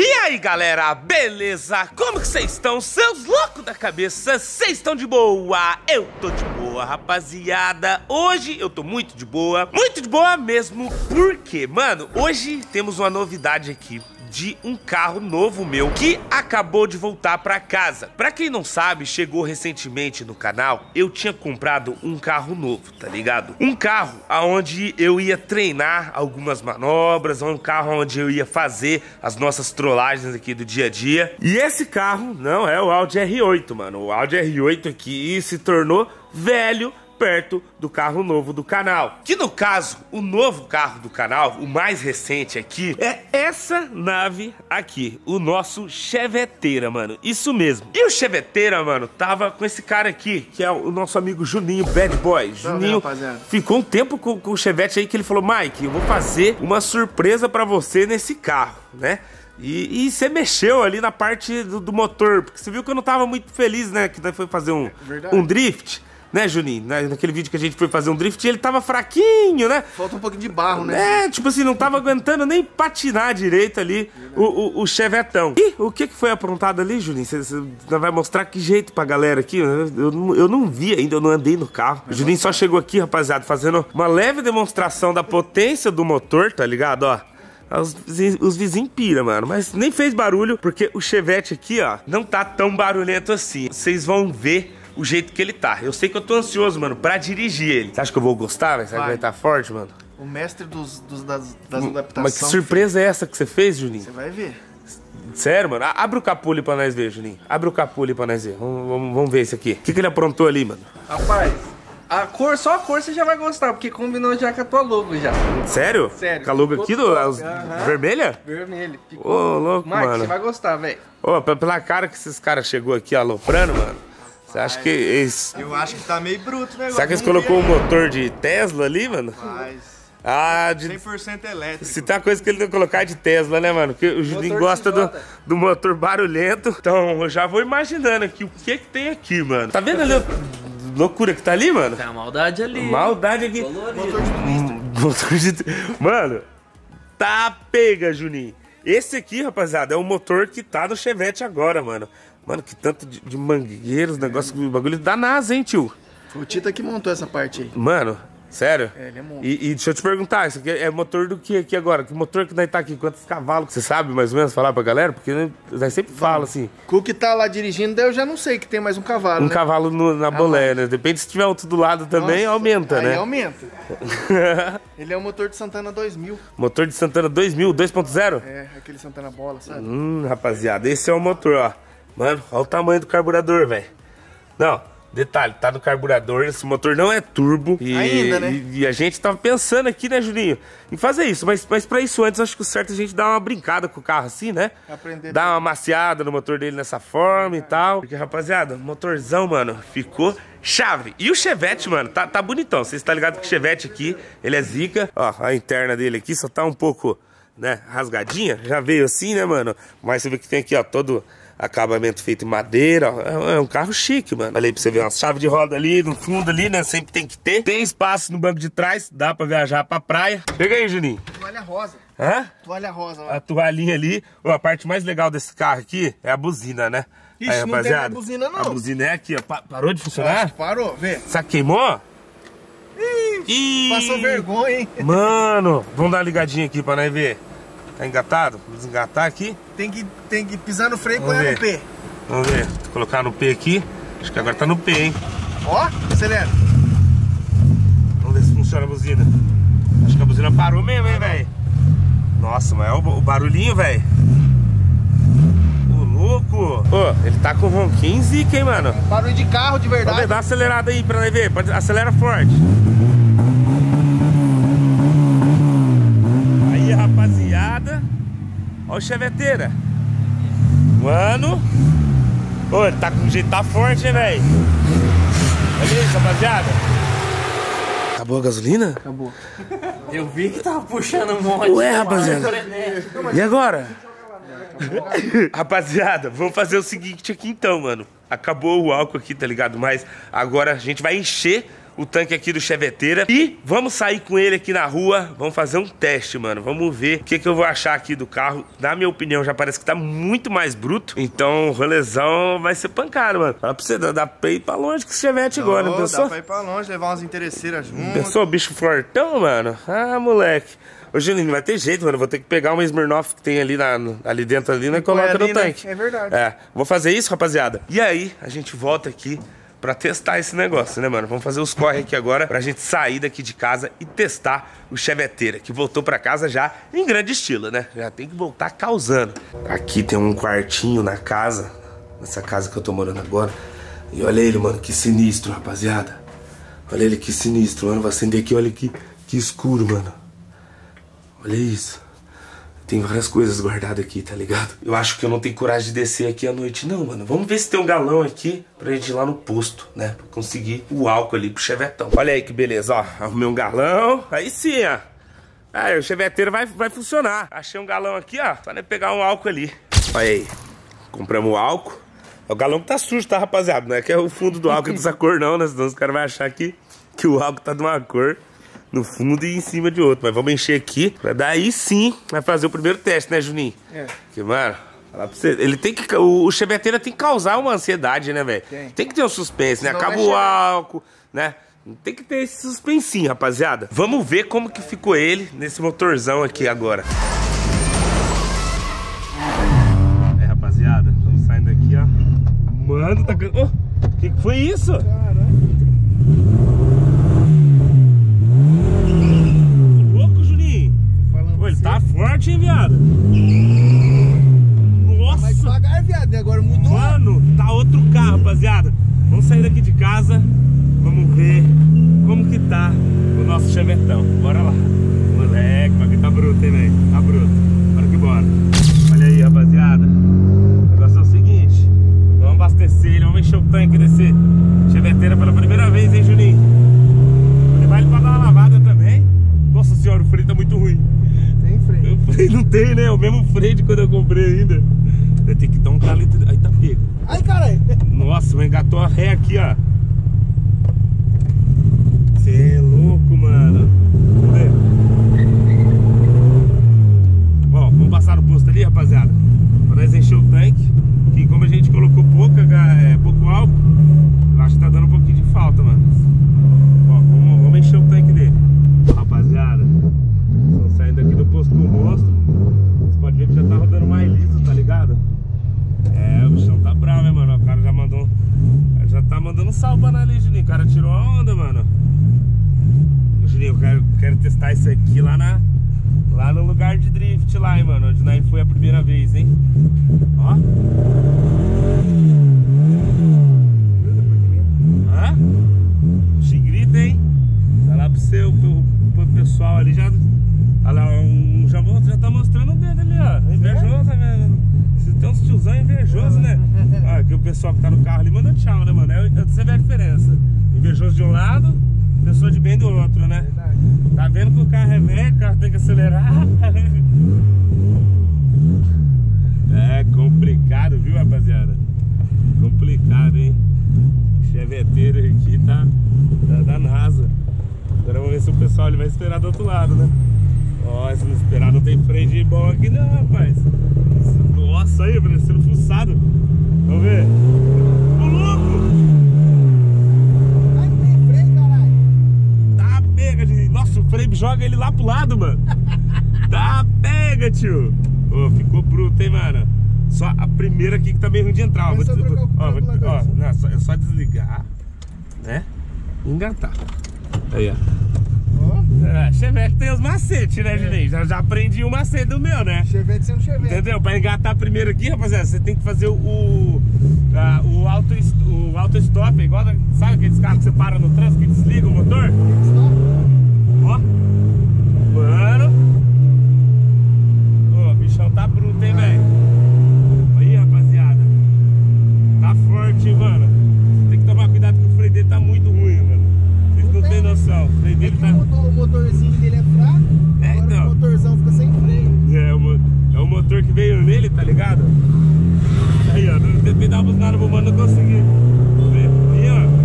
E aí galera, beleza? Como que vocês estão? Seus loucos da cabeça, vocês estão de boa? Eu tô de boa, rapaziada Hoje eu tô muito de boa, muito de boa mesmo Porque, mano, hoje temos uma novidade aqui de um carro novo meu que acabou de voltar para casa. Para quem não sabe, chegou recentemente no canal, eu tinha comprado um carro novo, tá ligado? Um carro aonde eu ia treinar algumas manobras, um carro onde eu ia fazer as nossas trollagens aqui do dia a dia. E esse carro não é o Audi R8, mano. O Audi R8 aqui se tornou velho perto do carro novo do canal. Que no caso, o novo carro do canal, o mais recente aqui, é essa nave aqui, o nosso Cheveteira, mano. Isso mesmo. E o Cheveteira, mano, tava com esse cara aqui, que é o nosso amigo Juninho Bad Boy. Juninho ficou um tempo com, com o Chevette aí que ele falou: Mike, eu vou fazer uma surpresa para você nesse carro, né? E, e, você mexeu ali na parte do, do, motor, porque você viu que eu não tava muito feliz, né? Que daí foi fazer um, um drift. Né, Juninho? Naquele vídeo que a gente foi fazer um drift, ele tava fraquinho, né? Falta um pouquinho de barro, né? É, tipo assim, não tava aguentando nem patinar direito ali o, o, o, chevetão. E o que que foi aprontado ali, Juninho? Você, vai mostrar que jeito pra galera aqui? Eu, eu, eu não vi ainda, eu não andei no carro. O Juninho só chegou aqui, rapaziada, fazendo uma leve demonstração da potência do motor, tá ligado? Ó. Os, os vizinhos pira, mano. Mas nem fez barulho, porque o Chevette aqui, ó, não tá tão barulhento assim. Vocês vão ver o jeito que ele tá. Eu sei que eu tô ansioso, mano, pra dirigir ele. Você acha que eu vou gostar, velho? Será que vai estar tá forte, mano? O mestre dos, dos das, das adaptações. Mas que surpresa é essa que você fez, Juninho? Você vai ver. Sério, mano? Abre o ali pra nós ver, Juninho. Abre o ali pra nós ver. Vamos, vamos, vamos ver isso aqui. O que, que ele aprontou ali, mano? Rapaz, a cor, só a cor você já vai gostar, porque combinou já com a tua logo já. Sério? Sério. Com a logo aqui do uhum. vermelha? Vermelho. Ô, oh, louco, Mike, mano. você vai gostar, velho. Ô, oh, pela cara que esses caras chegou aqui aloprando, mano. Você acha que eles... Eu acho que tá meio bruto o negócio. Será que eles colocou um motor de Tesla ali, mano? Mas... Ah, de... 100% elétrico. Se tá coisa que ele não colocar de Tesla, né, mano? Porque o Juninho gosta do, do motor barulhento. Então, eu já vou imaginando aqui o que que tem aqui, mano. Tá vendo ali a loucura que tá ali, mano? Tem uma maldade ali. Maldade aqui. Motor de. Motor de... Mano, tá pega, Juninho. Esse aqui, rapaziada, é o motor que tá no Chevette agora, mano. Mano, que tanto de, de mangueiros, negócio, bagulho da NASA, hein, tio? O Tita que montou essa parte aí. Mano, sério? É, ele é monstro. E, e deixa eu te perguntar, isso aqui é motor do que aqui agora? Que motor que nós tá aqui? Quantos cavalos? Você sabe mais ou menos falar pra galera? Porque nós sempre fala assim. O que tá lá dirigindo, daí eu já não sei que tem mais um cavalo. Um né? cavalo no, na bolé, né? Depende se tiver outro do lado também, Nossa, aumenta, aí né? aumenta. ele é o motor de Santana 2000. motor de Santana 2000, 2.0? É, aquele Santana Bola, sabe? Hum, rapaziada, esse é o motor, ó. Mano, olha o tamanho do carburador, velho. Não, detalhe, tá no carburador, esse motor não é turbo. E, Ainda, né? E, e a gente tava pensando aqui, né, Juninho, em fazer isso. Mas, mas pra isso antes, acho que o certo é a gente dar uma brincada com o carro assim, né? Aprender Dar uma maciada no motor dele nessa forma e tal. Porque, rapaziada, o motorzão, mano, ficou chave. E o Chevette, mano, tá, tá bonitão. Vocês estão tá ligados que o Chevette aqui, ele é zica. Ó, a interna dele aqui só tá um pouco, né, rasgadinha. Já veio assim, né, mano? Mas você vê que tem aqui, ó, todo acabamento feito em madeira. É um carro chique, mano. Olha aí pra você ver uma chave de roda ali no fundo ali, né? Sempre tem que ter. Tem espaço no banco de trás, dá pra viajar pra praia. Pega aí, Juninho. Toalha rosa. Hã? Toalha rosa. A toalhinha ali. Ó, a parte mais legal desse carro aqui é a buzina, né? Ixi, aí, não tem rapaziada, mais buzina, não. A buzina é aqui, ó. Pa parou de funcionar? parou, vê. Sabe que queimou? Ih, Passou vergonha, hein? Mano, vamos dar uma ligadinha aqui pra nós ver. Tá engatado? Vamos desengatar aqui. Tem que, tem que pisar no freio e Vamos ver. no P. Vamos ver. Vou colocar no P aqui. Acho que agora tá no P, hein? Ó, acelera. Vamos ver se funciona a buzina. Acho que a buzina parou mesmo, hein, velho? Nossa, mas é o, o barulhinho, velho. Ô, louco. Ô, ele tá com ronquinho zica, hein, mano? Barulho de carro de Vamos ver, verdade. dá uma acelerada aí pra ver. Acelera forte. Ó o cheveteira. Mano. Ô, ele tá com jeito, tá forte, hein, velho? Olha isso, rapaziada. Acabou a gasolina? Acabou. Eu vi que tava puxando um monte. Ué, rapaziada. E agora? Rapaziada, vamos fazer o seguinte aqui então, mano. Acabou o álcool aqui, tá ligado? Mas agora a gente vai encher o tanque aqui do Cheveteira e vamos sair com ele aqui na rua. Vamos fazer um teste, mano. Vamos ver o que, que eu vou achar aqui do carro. Na minha opinião, já parece que tá muito mais bruto. Então o rolezão vai ser pancado, mano. Fala pra você, dá- dá pra ir pra longe com esse Chevette agora, não pensou? Dá pra ir pra longe, levar umas interesseiras junto. Pensou, bicho fortão, mano? Ah, moleque. Ô, Juninho, não vai ter jeito, mano. Vou ter que pegar uma Smirnoff que tem ali, na, ali dentro ali, né? E coloca no ali, né? tanque. É verdade. É, vou fazer isso, rapaziada. E aí, a gente volta aqui pra testar esse negócio, né, mano? Vamos fazer os corre aqui agora pra gente sair daqui de casa e testar o Cheveteira, que voltou pra casa já em grande estilo, né? Já tem que voltar causando. Aqui tem um quartinho na casa, nessa casa que eu tô morando agora. E olha ele, mano, que sinistro, rapaziada. Olha ele, que sinistro, mano. Vou acender aqui, olha que, que escuro, mano. Olha isso. Tem várias coisas guardadas aqui, tá ligado? Eu acho que eu não tenho coragem de descer aqui à noite, não, mano. Vamos ver se tem um galão aqui pra gente ir lá no posto, né? Pra conseguir o álcool ali pro chevetão. Olha aí que beleza, ó. Arrumei um galão. Aí sim, ó. Aí, o cheveteiro vai, vai funcionar. Achei um galão aqui, ó. Só nem pegar um álcool ali. Olha aí. Compramos o álcool. O galão que tá sujo, tá, rapaziada? Não é que é o fundo do álcool dessa cor, não, né? Senão os caras vão achar que, que o álcool tá de uma cor no fundo e em cima de outro. Mas vamos encher aqui, pra daí sim vai fazer o primeiro teste, né, Juninho? É. Que, mano, falar pra você, ele tem que. O, o tem que causar uma ansiedade, né, velho? Tem. que ter um suspense, né? Senão Acaba o álcool, né? Tem que ter esse suspensinho, rapaziada. Vamos ver como que ficou ele nesse motorzão aqui agora. É, rapaziada, estamos saindo aqui, ó. Mano, tá. O que, que foi isso? Ô, louco, Juninho. Falando Pô, ele pra tá Nossa! Devagar, viado. Agora mudou. Mano, tá outro carro, rapaziada. Vamos sair daqui de casa. Vamos ver como que tá o nosso chevetão. Bora lá. Moleque, mas que tá bruto, hein, velho? Tá bruto. Bora que bora. Olha aí, rapaziada. O negócio é o seguinte. Vamos abastecer ele, vamos encher o tanque desse cheveteira pela primeira vez, hein, Juninho? Vou levar ele pra dar uma lavada também. Nossa senhora, o freio tá muito ruim. Tem freio. Não tem, né? O mesmo freio de quando eu comprei ainda. Eu tenho que dar um talento. Aí tá pego. Ai, caralho. Nossa, mas engatou a ré aqui, ó. Você é louco, mano. Vamos ver. Bom, vamos passar no posto ali, rapaziada. Pra nós encher o tanque. Que como a gente colocou pouca, ga- é, pouco álcool, eu acho que tá dando um pouquinho de falta, mano. Ó, vamos, vamos encher o tanque dele. Ó, rapaziada, estamos saindo aqui do posto do monstro. Vocês podem ver que já tá rodando mais liso, tá ligado? É, o bichão tá bravo, hein, mano. O cara já Já tá mandando salva na ali, Juninho. O cara tirou a onda, mano. Juninho, eu quero, quero testar isso aqui lá na. Lá no lugar de drift lá, hein, mano. Onde nós foi a primeira vez, hein? Ó. Hã? Xigrita, hein? Tá lá pro seu, pro, pro pessoal ali já. Olha lá, um, já, mo- já tá mostrando o dedo ali, ó. Invejoso, né? Se tem uns tiozão invejoso, né? Que o pessoal que tá no carro ali manda tchau, né, mano? É, é, você vê a diferença. Invejoso de um lado, pessoa de bem do outro, né? Verdade. Tá vendo que o carro é velho, o carro tem que acelerar. É complicado, viu, rapaziada? Complicado, hein? Cheveteiro aqui tá, tá da NASA. Agora vamos ver se o pessoal ele vai esperar do outro lado, né? Ó, se não esperar não tem freio de bom aqui não, rapaz. Nossa, aí, parecendo fuçado. Vamos ver. Ô, louco! Ai, tem freio, caralho. Tá pega, de... Nossa, o freio joga ele lá pro lado, mano. Tá pega, tio. Ô, ficou bruto, hein, mano. Só a primeira aqui que tá meio ruim de entrar. Vou, o ó, vou- calculador, ó, não, é só, é só desligar, né? E engatar. Aí, ó. É, Chevette tem os macetes, né, Juninho? Já, já aprendi o macete do meu, né? Chevette sendo Chevette. Entendeu? Pra engatar primeiro aqui, rapaziada, você tem que fazer o, o, ah, o, auto, o auto stop, igual, da- sabe aqueles carros que você para no trânsito e desliga o motor? Ó. Mano. Ô, o bichão tá bruto, hein, velho? Aí, rapaziada. Tá forte, hein, mano. Você tem que tomar cuidado que o freio dele tá muito ruim, mano. Vocês não têm noção. O freio É dele que tá. o, motor, o motorzinho dele é fraco. É, agora então. o motorzão fica sem freio. É o, mo- é o motor que veio nele, tá ligado? Aí, ó. Eu tentei dar uma buzinada pro mano, não consegui. Vê? Aí, ó.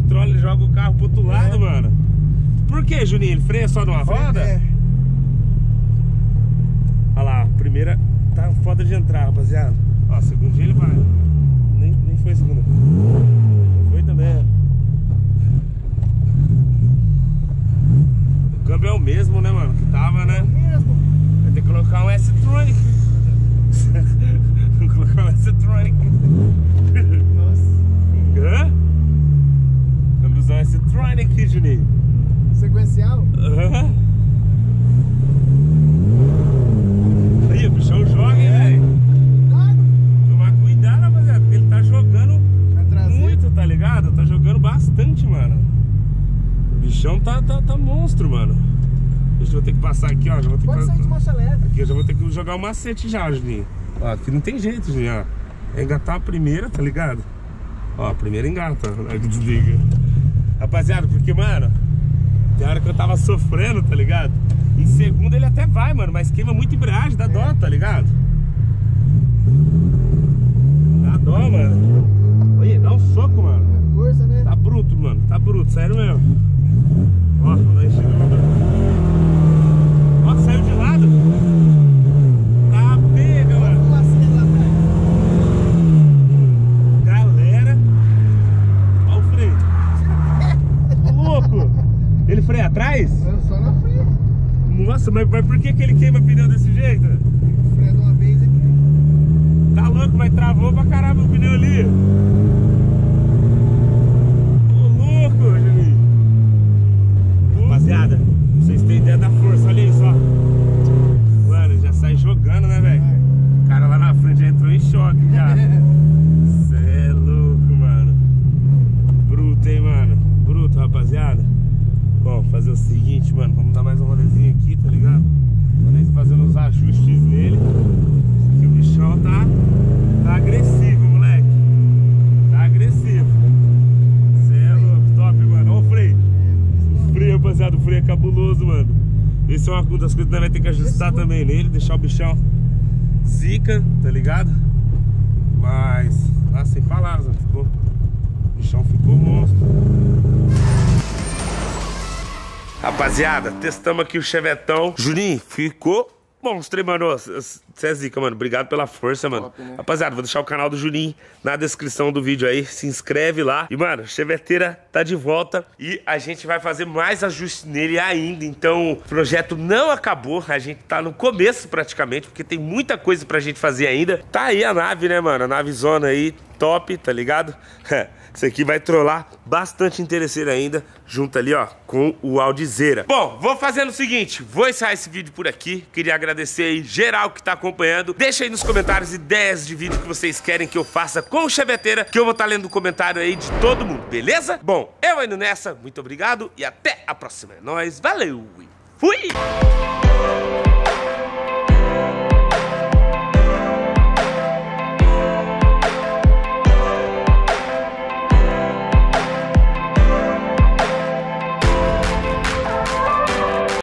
controla e joga o carro pro outro lado, mano. Por que, Juninho? Ele freia só numa roda? É. Olha lá, a primeira tá foda de entrar, rapaziada. Ó, a segundinha ele vai. Nem, nem foi a segunda. Foi também. O câmbio é o mesmo, né, mano? Que tava, né? Mesmo. Vai ter que colocar um S-Tronic. Vou colocar um S-Tronic. Nossa. Hã? Câmbiozão S-Tronic, Juninho. Sequencial? Aham. Aí, o bichão joga, hein, velho? Tomar cuidado, rapaziada, porque ele tá jogando Atrasei. muito, tá ligado? Tá jogando bastante, mano. O bichão tá, tá, tá monstro, mano. Deixa eu vou ter que passar aqui, ó. Já vou ter Pode que sair de marcha leve. Aqui eu já vou ter que jogar o macete já, Juninho. Ó, aqui não tem jeito, Juninho, ó. É engatar a primeira, tá ligado? Ó, a primeira engata, que desliga. Rapaziada, porque, mano, tem hora que eu tava sofrendo, tá ligado? Em segunda ele até vai, mano, mas queima muito embreagem, dá dó, tá ligado? Dá dó, mano. Olha, dá um soco, mano. Força, né? Tá bruto, mano. Tá bruto, sério mesmo. Ó, nós chegamos. Ó, saiu de lado. Tá pega, mano. Fumacinha lá atrás. Galera. Ó o freio. Ô, louco. Ele freia atrás? Não, Só na frente. Nossa, mas, mas por que, que ele queima pneu desse jeito? Freia de uma vez aqui. Tá louco, mas travou pra caramba o pneu ali. Ô, louco, Juninho. Rapaziada, pra vocês terem ideia da força, olha aí só. Mano, já sai jogando, né, velho? O cara lá na frente já entrou em choque já. Cê é louco, mano. Bruto, hein, mano? Bruto, rapaziada. Bom, fazer o seguinte, mano. Vamos dar mais um rolezinho aqui, tá ligado? Vamos fazendo uns ajustes nele. Que o bichão tá, tá agressivo, moleque. Tá agressivo. Cê é louco, top, mano. Ó o freio. O freio, rapaziada, o freio é cabuloso, mano. Esse é uma das coisas que nós vamos ter que ajustar também nele, deixar o bichão zica, tá ligado? Mas, ah, sem palavras, mano. Ficou, o bichão ficou monstro. Rapaziada, testamos aqui o chevetão. Juninho, ficou monstro, mano? Você é zica, mano. Obrigado pela força, mano. Top, né? Rapaziada, vou deixar o canal do Juninho na descrição do vídeo aí. Se inscreve lá. E, mano, cheveteira tá de volta. E a gente vai fazer mais ajustes nele ainda. Então, o projeto não acabou. A gente tá no começo praticamente, porque tem muita coisa pra gente fazer ainda. Tá aí a nave, né, mano? A nave zona aí, top, tá ligado? Isso aqui vai trollar bastante interesseiro ainda, junto ali, ó, com o Aldizeira. Bom, vou fazendo o seguinte, vou encerrar esse vídeo por aqui. Queria agradecer aí geral que tá acompanhando. Deixa aí nos comentários ideias de vídeo que vocês querem que eu faça com o Cheveteira, que eu vou estar lendo o comentário aí de todo mundo, beleza? Bom, eu indo nessa, muito obrigado e até a próxima. É nóis, valeu e fui!